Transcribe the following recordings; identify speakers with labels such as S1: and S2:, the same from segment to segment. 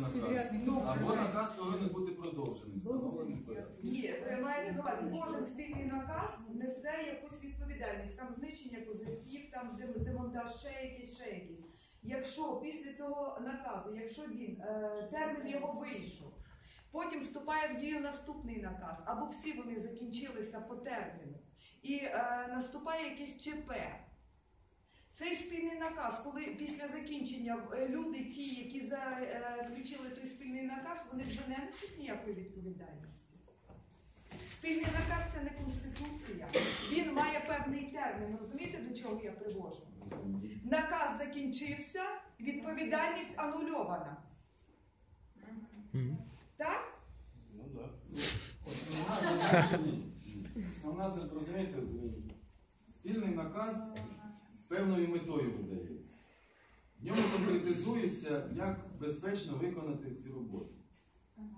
S1: закінчився наказ.
S2: Ну,
S1: Або наказ повинен бути продовжений, встановлений порядок.
S2: Ні, ви маєте на увазі, кожен спільний наказ несе якусь відповідальність. Там знищення козирків, там демонтаж, ще якийсь, ще якийсь. Якщо після цього наказу, якщо він е, термін його вийшов, потім вступає в дію наступний наказ, або всі вони закінчилися по терміну, і е, наступає якесь ЧП. Цей спільний наказ, коли після закінчення е, люди, ті, які заключили той спільний наказ, вони вже не несуть ніякої відповідальності. Спільний наказ це не конституція. Він має певний термін. Розумієте, до чого я привожу? Наказ закінчився, відповідальність анульована. Так?
S3: Ну да.
S1: Основна розумієте, спільний наказ певною метою видається. В ньому конкретизується, як безпечно виконати цю роботу.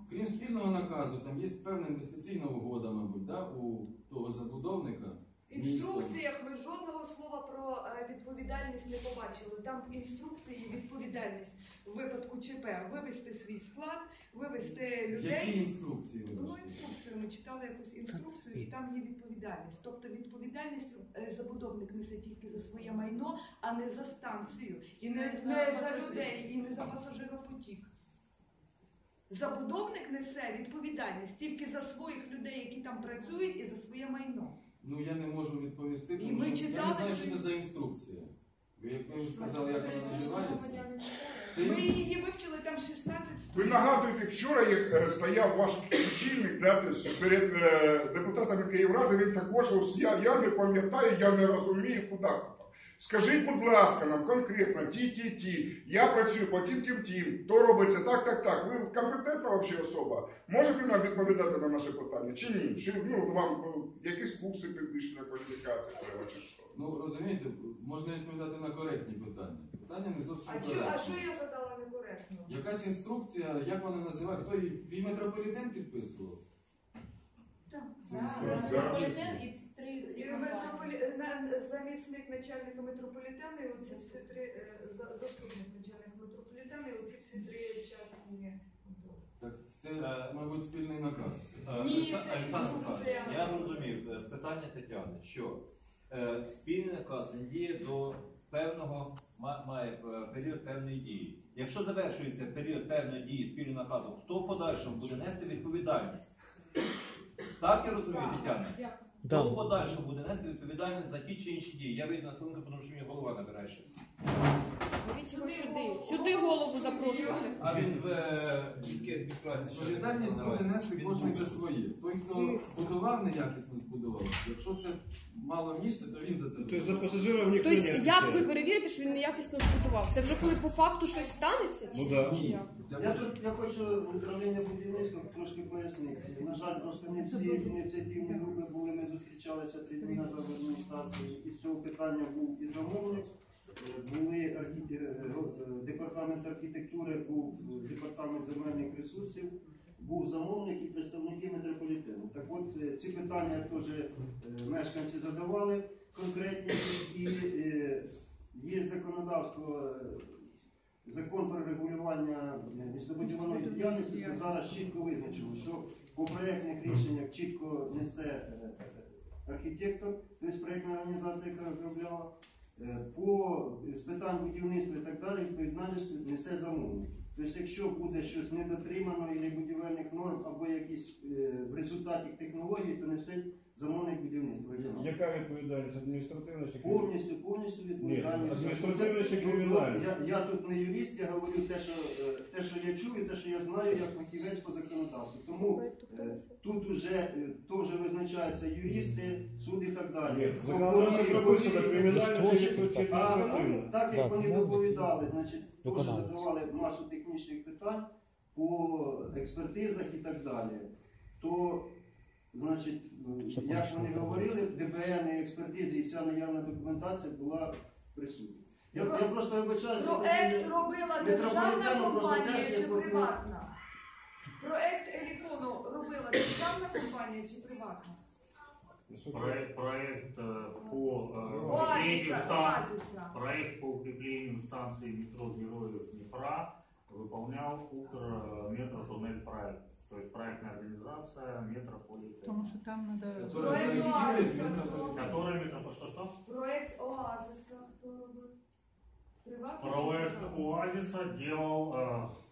S1: Крім спільного наказу, там є певна інвестиційна угода, мабуть, да, у того забудовника.
S2: В інструкціях ви жодного слова про е, відповідальність не побачили. Там в інструкції відповідальність в випадку ЧП вивести свій склад, вивести
S1: Які
S2: людей.
S1: інструкції ви
S2: Ну, інструкцію ми читали якусь інструкцію, і там є відповідальність. Тобто відповідальність е, забудовник несе тільки за своє майно, а не за станцію, і не, не за людей, і не за пасажиропотік. Забудовник несе відповідальність тільки за своїх людей, які там працюють, і за своє майно.
S1: Ну я не можу відповісти,
S2: І
S1: тому
S2: ми
S1: що я
S2: читали
S1: не знаю, що це за інструкція. Ви як ви сказали, як вона називається? Це
S2: Ми
S1: інс-
S2: її вивчили там 16
S4: Ви
S2: сторінок.
S4: нагадуєте, вчора, як е, стояв ваш очільник да, перед е, депутатами Київради, він також ось, я, я не пам'ятаю, я не розумію, куди. Скажіть, будь ласка, нам конкретно ті, ті, ті. Я працюю по тим, тим, тим. То робиться так, так, так. Ви компетентна взагалі особа. Можете нам відповідати на наше питання? Чи ні? Чи ну вам ну, якісь курси підвищення кваліфікації треба, чи що?
S1: Ну розумієте, можна відповідати на коректні питання. Питання не зовсім
S2: А, що, а що я задала некоректно?
S1: Якась інструкція, як вона називає? Хто її твій метрополітен підписував?
S5: Метрополітен і ці три ці
S2: І
S5: компанії.
S2: метрополі... на- замісник начальника метрополітену, і оці всі три е, за- заступник начальника метрополітену, і оці всі три частини.
S1: Так це, мабуть, спільний наказ.
S6: Е,
S2: Ні,
S6: Олександр
S2: це
S6: Олександр. Михайлович, я зрозумів е, з питання Тетяни, що е, спільний наказ він діє до певного ма- має е, період певної дії. Якщо завершується період певної дії спільного наказу, хто в подальшому буде нести відповідальність? Так я розумію, Тетяна?
S5: Да.
S6: Хто подальше буде нести відповідальність за ті чи інші дії? Я вийду на хвилинку, тому що мені голова набирає щось.
S7: Його сюди. Сюди голову запрошуйте.
S6: А він в е, міській адміністрації. ще
S1: Відповідальність буде нести кожен за своє. Той, хто
S7: Звісно.
S1: будував неякісно збудував. Якщо це мало місця, то він за це
S3: То есть за
S1: буде.
S3: пассажиров никто
S7: Тобто,
S3: не
S7: як ви перевірите, що він неякісно збудував? Це вже коли по факту щось станеться? Чи,
S3: Ну да.
S7: чи як?
S8: Я тут я хочу управління будівництва трошки пояснити. На жаль, просто не всі ініціативні групи були. Ми зустрічалися три дні назад в адміністрації. І з цього питання був і замовник, були е, е, департамент архітектури, був департамент земельних ресурсів, був замовник і представники метрополітену. Так от е, ці питання теж мешканці задавали конкретні і є законодавство. Закон про регулювання містобудівної діяльності зараз чітко визначено, що по проєктних рішеннях чітко несе архітектор, тобто проєктна організація, яка розробляла. Е, По з питань будівництва і так далі відповідальність несе замовник. Тобто, якщо буде щось недотримано або будівельних норм, або якісь е, в результаті технології, то несе замовник.
S3: Яка відповідальність адміністративна чи кримінальна?
S8: Повністю, повністю відповідальність.
S3: адміністративна чи
S8: Ну,
S3: кримінальна?
S8: Я, я тут не юрист, я говорю те, що, е, те, що я чую, те, що я знаю, як фахівець по законодавству. Тому е, тут уже, е, то вже визначаються юристи, суд і так далі.
S3: Ні, в законодавстві прописано кримінальна чи чи
S8: А,
S3: адміністративна.
S8: так як вони доповідали, значить, теж
S9: виконавець.
S8: задавали масу технічних питань по експертизах і так далі, то значить,
S9: Все
S8: як
S9: точно.
S8: вони говорили, в ДБН і експертизі і вся наявна документація була присутня. Я, я просто вибачаюся.
S2: Проект робила державна
S8: Метрополітену просто
S2: компанія
S8: теж
S2: чи
S8: є прокурор.
S2: приватна? Проект Елікону робила державна компанія чи приватна?
S10: Проект, проект э, по э, укреплению
S2: Оазіса,
S10: станции,
S2: Оазіса.
S10: проект по укреплению станции метро Героев Днепра выполнял Укрметротуннель проект. То есть проектная организация метрополитена.
S5: Потому що там треба...
S1: Которая
S2: Проект
S1: проектирует
S2: «Оазис»
S1: метрополитен.
S10: Который метро... Что-что?
S2: Проект Оазиса хто робив? Приватний чи
S10: Проект
S2: державний?
S10: ОАЗиса делал... э, сейчас.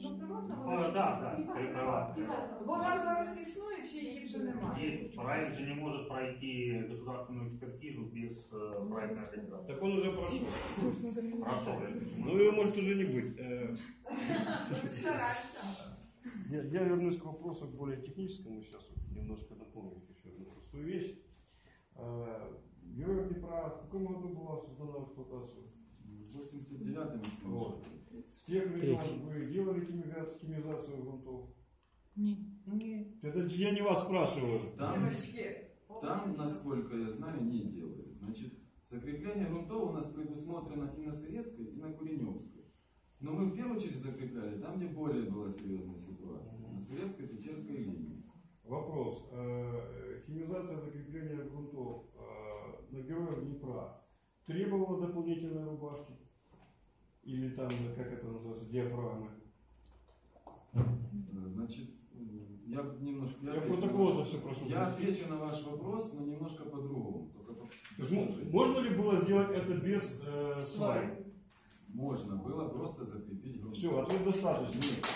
S2: Ну, приватна
S10: Э,
S2: вона?
S10: да, да, приватный.
S2: Вона зараз існує чи її вже немає?
S10: Есть проект же не может пройти государственную экспертизу без э, проектной организации.
S3: Так он уже прошел.
S10: Прошел, я почему?
S3: Ну его может уже не быть. Э,
S2: Старайся.
S3: Я, я вернусь к вопросу к более техническому сейчас, вот немножко дополнить еще одну простую вещь. Э, Героев Днепра в каком году была создана в эксплуатацию?
S1: В 89-м, если не
S3: Вот. С тех времен вы делали химиза- химизацию грунтов?
S5: Ні.
S3: Это ж я не вас спрашиваю.
S1: Там, там, насколько я знаю, не делают. Значит, закрепление грунтов у нас предусмотрено и на Советской, и на Куреневской. Но мы в первую очередь закрепляли там, где более была серьезная ситуация. На Советской Печерской линии.
S3: Вопрос. Э, Химизация закрепления грунтов э, на героев Днепра требовала дополнительной рубашки? Или там, как это называется, диафрагмы?
S1: Э, Значит, я немножко...
S3: Я
S1: отвечу
S3: протокол за все прошу.
S1: Я отвечу на ваш вопрос, но немножко по-другому. Послушайте.
S3: можно ли было сделать это без э, свай?
S1: Можно было просто закрепить грунт.
S3: Все, ответ достаточно.
S1: Нет.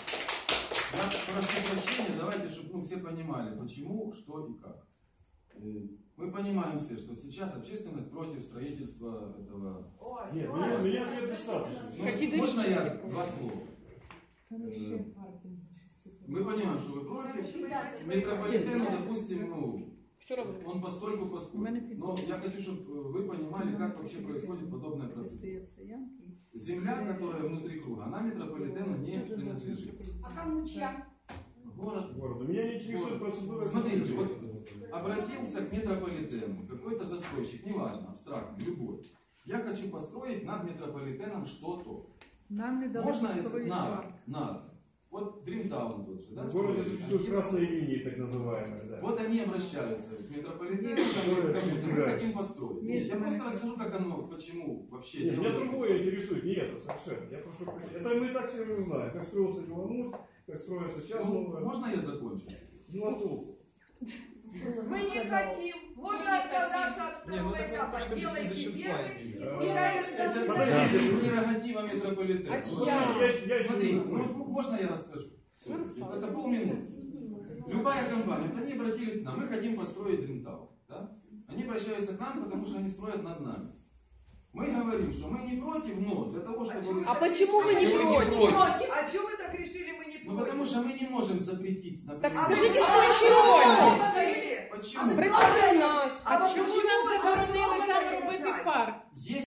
S1: Я прошу прощения, давайте, чтобы ну, все понимали, почему, что и как. Мы понимаем все, что сейчас общественность против строительства этого...
S2: Ой,
S3: Нет,
S2: ой.
S3: меня, меня ответ достаточно.
S1: Можно я два слова? Э, Мы понимаем, что вы против. Метрополитену, допустим, ну, он постольку поскольку. Но я хочу, чтобы вы понимали, как вообще происходит подобная процедура. Земля, которая внутри круга, она метрополитену не принадлежит.
S5: А кому чья?
S1: Город
S3: Города. Меня не интересует процедура.
S1: Смотрите,
S3: безопасности.
S1: обратился к метрополитену, какой-то застройщик, неважно, абстрактный, любой. Я хочу построить над метрополитеном что-то.
S5: Нам не дали
S1: Можно это? Надо, надо. Вот Дримтаун тот же, да?
S3: В городе
S1: строили.
S3: существуют
S1: Они-
S3: красные линии, так называемые. Да.
S1: Вот они обращаются к метрополитену,
S3: нет,
S1: кому-то, мы хотим построить. Я просто расскажу, как оно, почему вообще
S3: Нет, меня другое интересует, не это совершенно. Я прошу прощения. Это мы и так все уже знаем. Как строился Беломут, как строится сейчас
S1: Ну,
S3: новое.
S1: можно я закончу?
S3: Ну, а толку?
S2: Мы не хотим. Можно отказаться от
S9: Не, ну
S2: второго этапа. Делайте первый.
S1: Это, прерогатива метрополитена. Смотри, можно я расскажу? Это полминуты. Любая компания, вот они обратились к нам, мы хотим построить Dreamtown. Да? Они обращаются к нам, потому что они строят над нами. Мы говорим, что мы не против, но для того, чтобы...
S7: А почему вы не против?
S1: против?
S2: А чего вы так решили, мы не
S1: Ну
S2: против?
S1: потому что мы не можем запретить,
S7: Так
S1: например.
S7: скажите,
S2: А
S7: что
S2: вы
S7: против?
S2: решили?
S1: Почему?
S7: Нас.
S2: А
S7: А
S2: почему
S7: нам заборонили там робити парк?